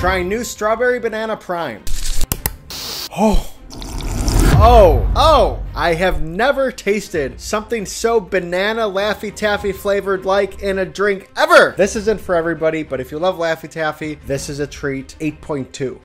Trying new strawberry banana prime. Oh. Oh, oh, I have never tasted something so banana Laffy Taffy flavored like in a drink ever. This isn't for everybody, but if you love Laffy Taffy, this is a treat. 8.2.